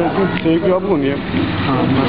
Eu sei que eu.